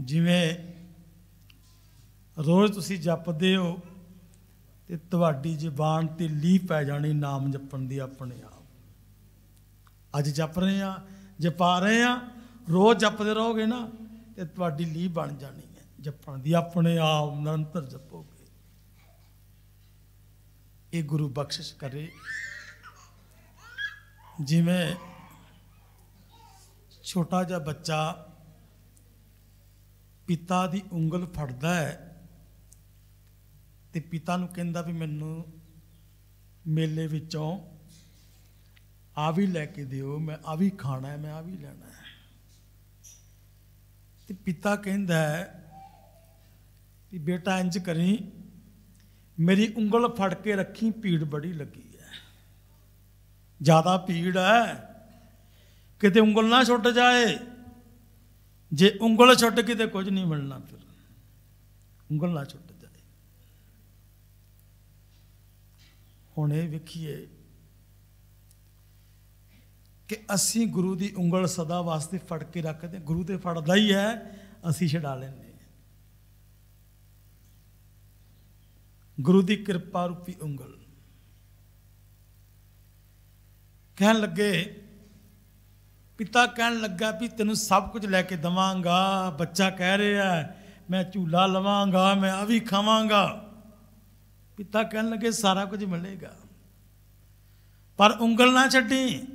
ਜਿਵੇਂ ਰੋਜ਼ ਤੁਸੀਂ ਜਪਦੇ ਹੋ ਤੇ ਤੁਹਾਡੀ ਜ਼ੁਬਾਨ ਤੇ ਲੀਹ ਪੈ ਜਾਣੀ ਨਾਮ ਜਪਣ ਦੀ ਆਪਣੇ ਆਪ। ਅੱਜ ਜਪ ਰਹੇ ਆ ਜਪਾ ਰਹੇ ਆ ਰੋਜ਼ ਜਪਦੇ ਰਹੋਗੇ ਨਾ ਤੇ ਤੁਹਾਡੀ ਲੀਹ ਬਣ ਜਾਣੀ ਹੈ ਜਪਣ ਦੀ ਆਪਣੇ ਆਪ, ਨਿਰੰਤਰ ਜਪੋਗੇ। ਇਹ ਗੁਰੂ ਬਖਸ਼ਿਸ਼ ਕਰੇ। ਜਿਵੇਂ ਛੋਟਾ ਜਿਹਾ ਬੱਚਾ ਪਿਤਾ ਦੀ ਉਂਗਲ ਫੜਦਾ ਹੈ ਤੇ ਪਿਤਾ ਨੂੰ ਕਹਿੰਦਾ ਵੀ ਮੈਨੂੰ ਮੇਲੇ ਵਿੱਚੋਂ ਆ ਵੀ ਲੈ ਕੇ ਦਿਓ, ਮੈਂ ਆ ਵੀ ਖਾਣਾ ਹੈ, ਮੈਂ ਆ ਵੀ ਲੈਣਾ ਹੈ। ਤੇ ਪਿਤਾ ਕਹਿੰਦਾ ਹੈ ਵੀ ਬੇਟਾ ਇੰਜ ਕਰੀ, ਮੇਰੀ ਉਂਗਲ ਫੜ ਕੇ ਰੱਖੀ, ਭੀੜ ਬੜੀ ਲੱਗੀ ਹੈ। ਜ਼ਿਆਦਾ ਭੀੜ ਹੈ, ਕਿਤੇ ਉਂਗਲ ਨਾ ਛੁੱਟ ਜਾਏ। ਜੇ ਉਂਗਲ ਛੁੱਟ ਗਈ ਤੇ ਕੁਝ ਨਹੀਂ ਮਿਲਣਾ ਫਿਰ। ਉਂਗਲ ਨਾ ਛੁੱਟ ਜਾਏ। ਹੁਣ ਇਹ ਵੇਖੀਏ ਕਿ ਅਸੀਂ ਗੁਰੂ ਦੀ ਉਂਗਲ ਸਦਾ ਵਾਸਤੇ ਫੜ ਕੇ ਰੱਖਦੇ ਗੁਰੂ ਤੇ ਫੜਦਾ ਹੀ ਹੈ, ਅਸੀਂ ਛਡਾ ਲੈਂਦੇ ਗੁਰੂ ਦੀ ਕਿਰਪਾ ਰੂਪੀ ਉਂਗਲ। ਕਹਿਣ ਲੱਗੇ ਪਿਤਾ ਕਹਿਣ ਲੱਗਾ ਵੀ ਤੈਨੂੰ ਸਭ ਕੁਝ ਲੈ ਕੇ ਦਵਾਂਗਾ, ਬੱਚਾ ਕਹਿ ਰਿਹਾ ਮੈਂ ਝੂਲਾ ਲਵਾਂਗਾ, ਮੈਂ ਆ ਵੀ ਖਾਵਾਂਗਾ। ਪਿਤਾ ਕਹਿਣ ਲੱਗੇ, ਸਾਰਾ ਕੁਝ ਮਿਲੇਗਾ। ਪਰ ਉਂਗਲ ਨਾ ਛੱਡੀ।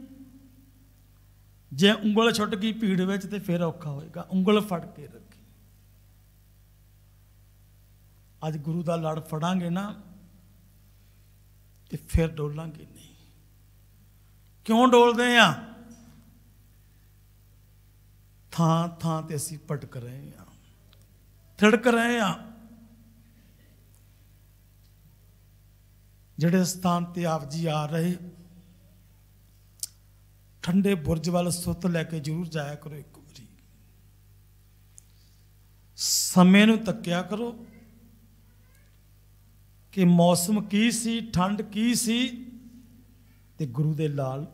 ਜੇ ਉਂਗਲ ਛੁੱਟ ਗਈ ਭੀੜ ਵਿੱਚ ਤੇ ਫਿਰ ਔਖਾ ਹੋਏਗਾ। ਉਂਗਲ ਫੜ ਕੇ ਰੱਖੀ। ਅੱਜ ਗੁਰੂ ਦਾ ਲੜ ਫੜਾਂਗੇ ਨਾ, ਤੇ ਫਿਰ ਡੋਲਾਂਗੇ ਨਹੀਂ। ਕਿਉਂ ਡੋਲਦੇ ਆ? ਥਾਂ ਥਾਂ ਤੇ ਅਸੀਂ ਭਟਕ ਰਹੇ ਹਾਂ। ਥੜਕ ਰਹੇ ਹਾਂ। ਜਿਹੜੇ ਸਥਾਨ ਤੇ ਆਪ ਜੀ ਆ ਰਹੇ, ਠੰਡੇ ਬੁਰਜ ਵੱਲ ਸੁੱਤ ਲੈ ਕੇ ਜ਼ਰੂਰ ਜਾਇਆ ਕਰੋ ਇੱਕ ਵਾਰੀ। ਸਮੇਂ ਨੂੰ ਤੱਕਿਆ ਕਰੋ ਕਿ ਮੌਸਮ ਕੀ ਸੀ, ਠੰਡ ਕੀ ਸੀ ਤੇ ਗੁਰੂ ਦੇ ਲਾਲ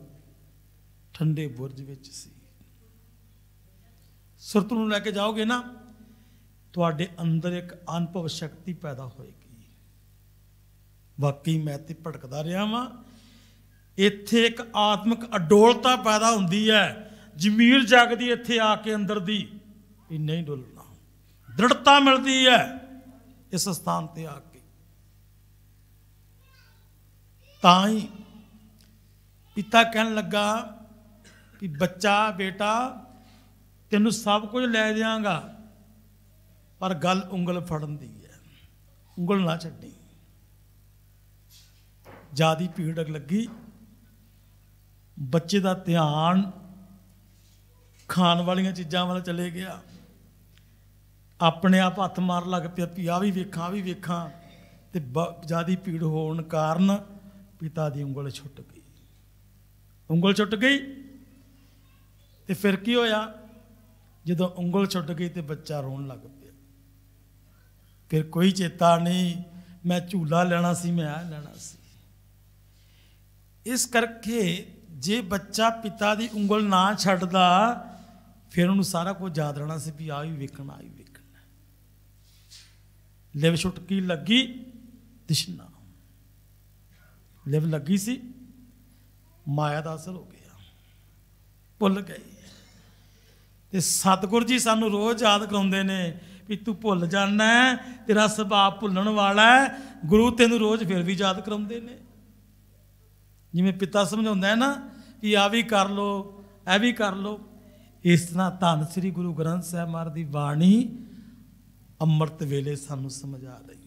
ਠੰਡੇ ਬੁਰਜ ਵਿੱਚ ਸੀ। ਸੁਰਤ ਨੂੰ ਲੈ ਕੇ ਜਾਓਗੇ ਨਾ, ਤੁਹਾਡੇ ਅੰਦਰ ਇੱਕ ਅਨੁਭਵ ਸ਼ਕਤੀ ਪੈਦਾ ਹੋਏਗੀ। ਵਾਕਈ ਮੈਂ ਤੇ ਭਟਕਦਾ ਰਿਹਾ ਵਾਂ। ਇੱਥੇ ਇੱਕ ਆਤਮਿਕ ਅਡੋਲਤਾ ਪੈਦਾ ਹੁੰਦੀ ਹੈ। ਜ਼ਮੀਰ ਜਾਗਦੀ ਇੱਥੇ ਆ ਕੇ ਅੰਦਰ ਦੀ ਵੀ ਨਹੀਂ ਡੁੱਲਣਾ। ਦ੍ਰਿੜਤਾ ਮਿਲਦੀ ਹੈ ਇਸ ਸਥਾਨ ਤੇ ਆ ਕੇ। ਤਾਂ ਹੀ ਪਿਤਾ ਕਹਿਣ ਲੱਗਾ ਕਿ ਬੱਚਾ, ਬੇਟਾ ਤੈਨੂੰ ਸਭ ਕੁਝ ਲੈ ਦਿਆਂਗਾ, ਪਰ ਗੱਲ ਉਂਗਲ ਫੜਨ ਦੀ ਹੈ। ਉਂਗਲ ਨਾ ਛੱਡੀ। ਜਿਆਦੀ ਭੀੜ ਲੱਗੀ। ਬੱਚੇ ਦਾ ਧਿਆਨ ਖਾਣ ਵਾਲੀਆਂ ਚੀਜ਼ਾਂ ਵੱਲ ਚਲੇ ਗਿਆ। ਆਪਣੇ ਆਪ ਹੱਥ ਮਾਰ ਲੱਗ ਪਿਆ ਵੀ ਆ ਵੀ ਵੇਖਾਂ ਆ ਵੀ ਵੇਖਾਂ। ਤੇ ਜਿਆਦੀ ਭੀੜ ਹੋਣ ਕਾਰਨ ਪਿਤਾ ਦੀ ਉਂਗਲ ਛੁੱਟ ਗਈ। ਉਂਗਲ ਛੁੱਟ ਗਈ। ਤੇ ਫਿਰ ਕੀ ਹੋਇਆ? ਜਦੋਂ ਉਂਗਲ ਛੁੱਟ ਗਈ ਤੇ ਬੱਚਾ ਰੋਣ ਲੱਗ ਪਿਆ। ਫਿਰ ਕੋਈ ਚੇਤਾ ਨਹੀਂ, ਮੈਂ ਝੂਲਾ ਲੈਣਾ ਸੀ, ਮੈਂ ਆ ਲੈਣਾ ਸੀ। ਇਸ ਕਰਕੇ ਜੇ ਬੱਚਾ ਪਿਤਾ ਦੀ ਉਂਗਲ ਨਾ ਛੱਡਦਾ, ਫਿਰ ਉਹਨੂੰ ਸਾਰਾ ਕੁਝ ਯਾਦ ਰਹਿਣਾ ਸੀ ਵੀ ਆ ਵੀ ਵੇਖਣਾ ਆ ਵੀ ਵੇਖਣਾ। ਲਿਵ ਛੁਟਕੀ ਲੱਗੀ, ਦਿਸ਼ਨਾ। ਲਿਵ ਲੱਗੀ ਸੀ, ਮਾਇਆ ਦਾ ਅਸਰ ਹੋ ਗਿਆ। ਭੁੱਲ ਗਈ। ਤੇ ਸਤਿਗੁਰ ਜੀ ਸਾਨੂੰ ਰੋਜ਼ ਯਾਦ ਕਰਾਉਂਦੇ ਨੇ ਵੀ ਤੂੰ ਭੁੱਲ ਜਾਣਾ ਤੇਰਾ ਸੁਭਾਅ ਭੁੱਲਣ ਵਾਲਾ ਹੈ, ਗੁਰੂ ਤੈਨੂੰ ਰੋਜ਼ ਫਿਰ ਵੀ ਯਾਦ ਕਰਾਉਂਦੇ ਨੇ। ਜਿਵੇਂ ਪਿਤਾ ਸਮਝਾਉਂਦਾ ਹੈ ਨਾ ਕਿ ਆ ਵੀ ਕਰ ਲੋ, ਇਹ ਵੀ ਕਰ ਲੋ। ਇਸ ਤਰ੍ਹਾਂ ਧੰਨ ਸ੍ਰੀ ਗੁਰੂ ਗ੍ਰੰਥ ਸਾਹਿਬ ਮਹਾਰਾਜ ਦੀ ਬਾਣੀ ਅੰਮ੍ਰਿਤ ਵੇਲੇ ਸਾਨੂੰ ਸਮਝਾ ਰਹੀ